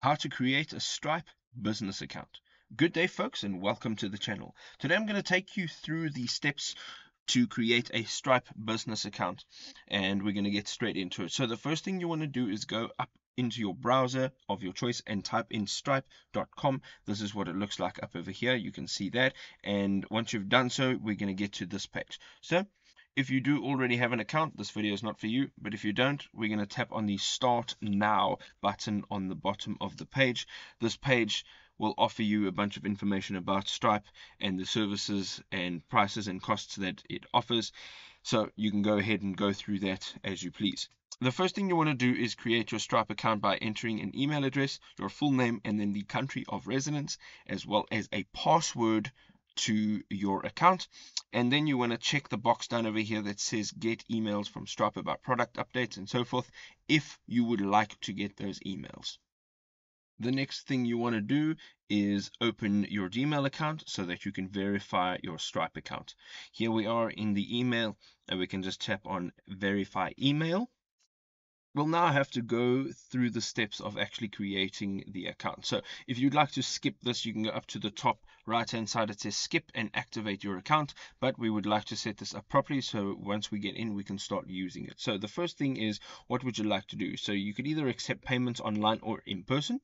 how to create a Stripe business account. Good day, folks, and welcome to the channel. Today I'm going to take you through the steps to create a Stripe business account, and we're going to get straight into it. So the first thing you want to do is go up into your browser of your choice and type in stripe.com. This is what it looks like up over here. You can see that. And once you've done so, we're going to get to this page. So if you do already have an account, this video is not for you, but if you don't, we're going to tap on the Start Now button on the bottom of the page. This page will offer you a bunch of information about Stripe and the services and prices and costs that it offers. So you can go ahead and go through that as you please. The first thing you want to do is create your Stripe account by entering an email address, your full name, and then the country of residence, as well as a password to your account. And then you want to check the box down over here that says get emails from Stripe about product updates and so forth if you would like to get those emails. The next thing you want to do is open your Gmail account so that you can verify your Stripe account. Here we are in the email and we can just tap on verify email we'll now have to go through the steps of actually creating the account. So if you'd like to skip this, you can go up to the top right hand side. It says skip and activate your account, but we would like to set this up properly. So once we get in, we can start using it. So the first thing is, what would you like to do? So you could either accept payments online or in person.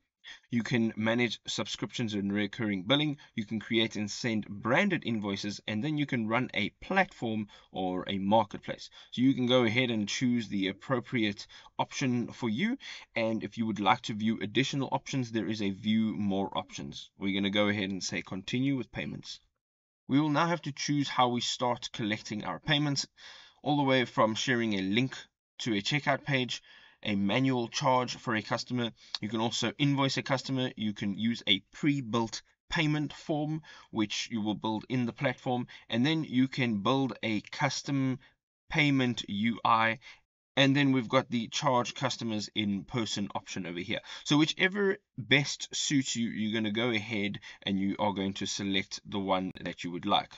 You can manage subscriptions and recurring billing. You can create and send branded invoices, and then you can run a platform or a marketplace. So you can go ahead and choose the appropriate option for you. And if you would like to view additional options, there is a view more options. We're going to go ahead and say continue with payments. We will now have to choose how we start collecting our payments, all the way from sharing a link to a checkout page a manual charge for a customer. You can also invoice a customer. You can use a pre-built payment form which you will build in the platform and then you can build a custom payment UI and then we've got the charge customers in person option over here so whichever best suits you you're going to go ahead and you are going to select the one that you would like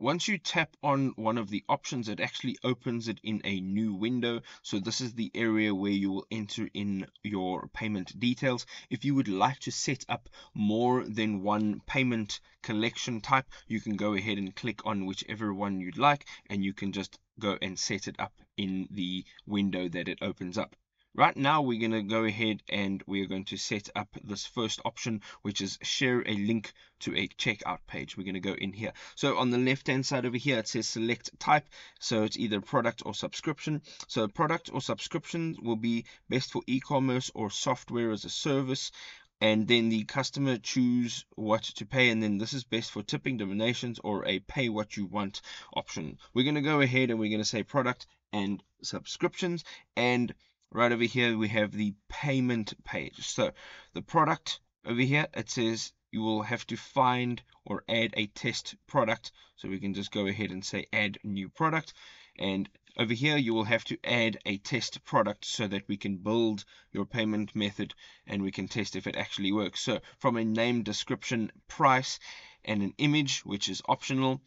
once you tap on one of the options, it actually opens it in a new window. So this is the area where you will enter in your payment details. If you would like to set up more than one payment collection type, you can go ahead and click on whichever one you'd like, and you can just go and set it up in the window that it opens up. Right now, we're going to go ahead and we're going to set up this first option, which is share a link to a checkout page. We're going to go in here. So on the left hand side over here, it says select type. So it's either product or subscription. So product or subscription will be best for e-commerce or software as a service and then the customer choose what to pay and then this is best for tipping donations or a pay what you want option we're going to go ahead and we're going to say product and subscriptions and right over here we have the payment page. So the product over here it says you will have to find or add a test product. So we can just go ahead and say add new product. And over here you will have to add a test product so that we can build your payment method and we can test if it actually works. So from a name description price and an image which is optional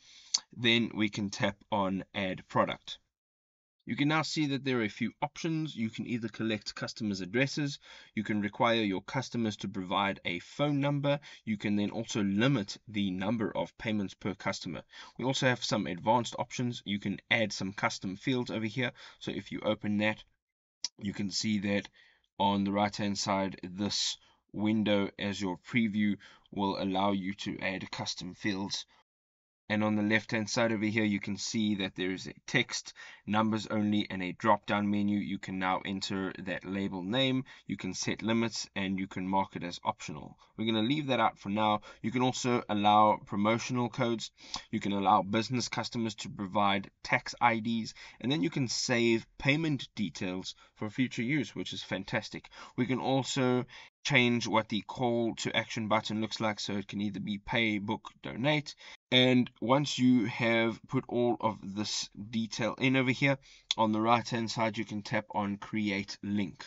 then we can tap on add product you can now see that there are a few options. You can either collect customers' addresses, you can require your customers to provide a phone number, you can then also limit the number of payments per customer. We also have some advanced options. You can add some custom fields over here. So if you open that, you can see that on the right hand side, this window as your preview will allow you to add custom fields and on the left hand side over here you can see that there is a text numbers only and a drop down menu. You can now enter that label name. You can set limits and you can mark it as optional. We're going to leave that out for now. You can also allow promotional codes. You can allow business customers to provide tax IDs and then you can save payment details for future use which is fantastic. We can also change what the call to action button looks like so it can either be pay book donate and once you have put all of this detail in over here on the right hand side you can tap on create link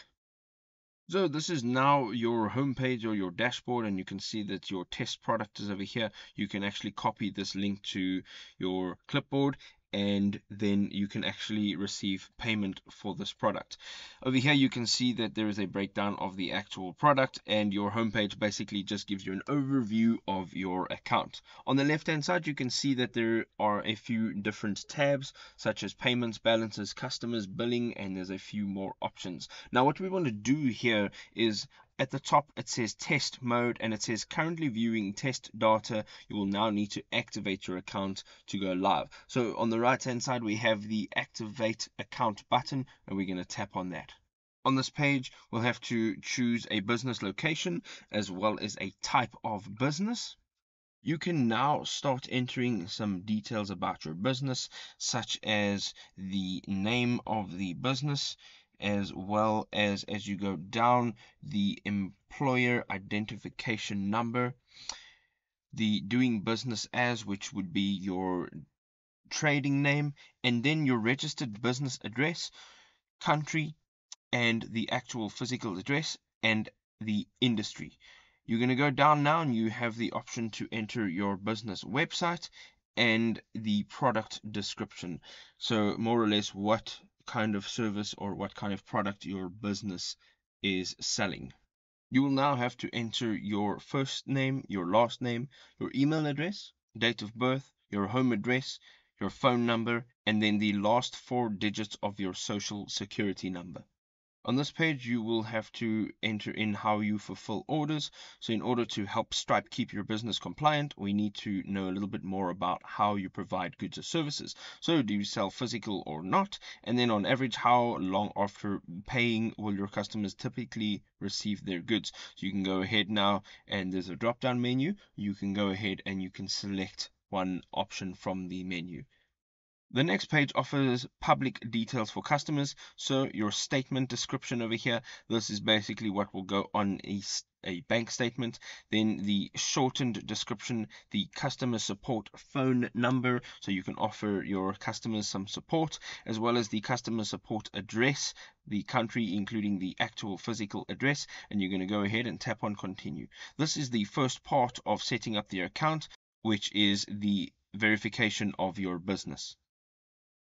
so this is now your homepage or your dashboard and you can see that your test product is over here. You can actually copy this link to your clipboard and then you can actually receive payment for this product. Over here, you can see that there is a breakdown of the actual product, and your homepage basically just gives you an overview of your account. On the left hand side, you can see that there are a few different tabs, such as payments, balances, customers, billing, and there's a few more options. Now, what we want to do here is at the top it says test mode and it says currently viewing test data. You will now need to activate your account to go live. So on the right hand side we have the activate account button and we're going to tap on that. On this page we'll have to choose a business location as well as a type of business. You can now start entering some details about your business such as the name of the business as well as as you go down the employer identification number the doing business as which would be your trading name and then your registered business address country and the actual physical address and the industry. You're going to go down now and you have the option to enter your business website and the product description. So more or less what kind of service or what kind of product your business is selling. You will now have to enter your first name, your last name, your email address, date of birth, your home address, your phone number, and then the last four digits of your social security number. On this page, you will have to enter in how you fulfill orders. So in order to help Stripe keep your business compliant, we need to know a little bit more about how you provide goods or services. So do you sell physical or not? And then on average, how long after paying will your customers typically receive their goods? So you can go ahead now and there's a drop down menu. You can go ahead and you can select one option from the menu. The next page offers public details for customers. So your statement description over here, this is basically what will go on a, a bank statement. Then the shortened description, the customer support phone number, so you can offer your customers some support, as well as the customer support address, the country, including the actual physical address, and you're going to go ahead and tap on continue. This is the first part of setting up the account, which is the verification of your business.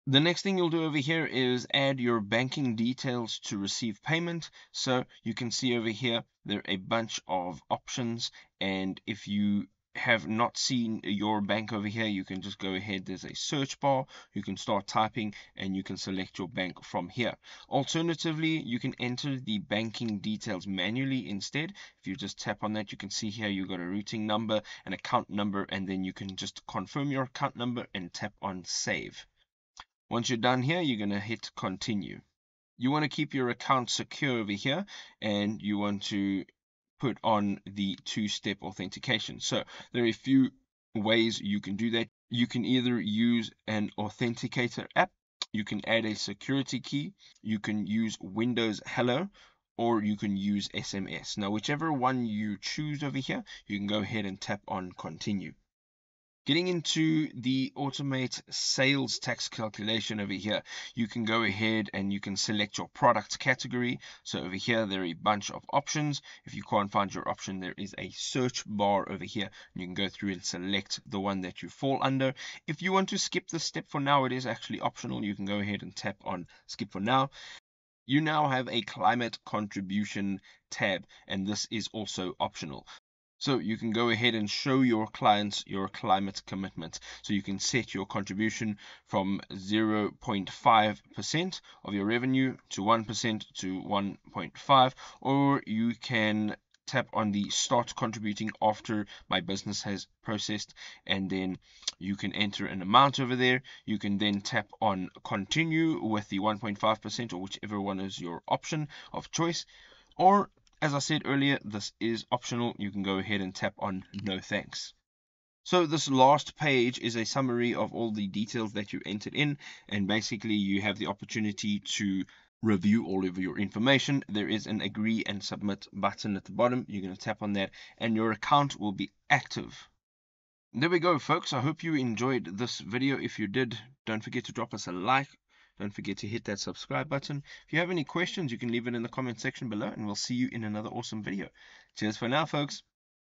The next thing you'll do over here is add your banking details to receive payment. So you can see over here, there are a bunch of options. And if you have not seen your bank over here, you can just go ahead. There's a search bar. You can start typing and you can select your bank from here. Alternatively, you can enter the banking details manually instead. If you just tap on that, you can see here you've got a routing number, an account number, and then you can just confirm your account number and tap on save. Once you're done here, you're going to hit continue. You want to keep your account secure over here and you want to put on the two-step authentication. So there are a few ways you can do that. You can either use an authenticator app, you can add a security key, you can use Windows Hello, or you can use SMS. Now, whichever one you choose over here, you can go ahead and tap on continue. Getting into the automate sales tax calculation over here, you can go ahead and you can select your product category. So over here, there are a bunch of options. If you can't find your option, there is a search bar over here. And You can go through and select the one that you fall under. If you want to skip this step for now, it is actually optional. You can go ahead and tap on skip for now. You now have a climate contribution tab, and this is also optional. So you can go ahead and show your clients your climate commitment. So you can set your contribution from 0.5% of your revenue to 1% to 1.5 or you can tap on the start contributing after my business has processed and then you can enter an amount over there you can then tap on continue with the 1.5% or whichever one is your option of choice or as I said earlier, this is optional. You can go ahead and tap on no thanks. So this last page is a summary of all the details that you entered in and basically you have the opportunity to review all of your information. There is an agree and submit button at the bottom. You're going to tap on that and your account will be active. There we go folks. I hope you enjoyed this video. If you did, don't forget to drop us a like don't forget to hit that subscribe button. If you have any questions, you can leave it in the comment section below, and we'll see you in another awesome video. Cheers for now, folks.